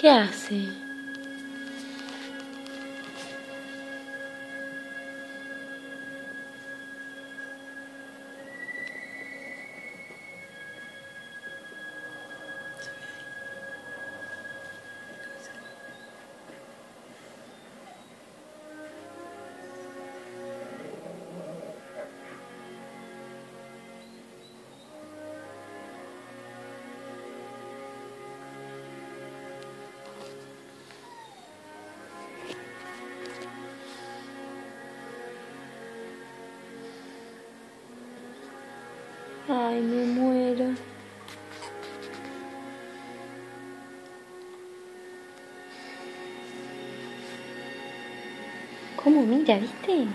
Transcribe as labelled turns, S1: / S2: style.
S1: ¿Qué hace? Ay, me muero. ¿Cómo mira, viste?